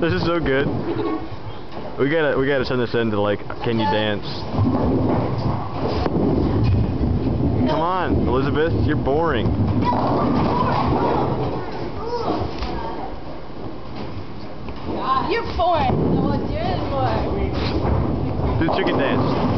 This is so good. We gotta we gotta send this in to like can you dance? Come on, Elizabeth, you're boring. You're four. You're boring. Do the chicken dance.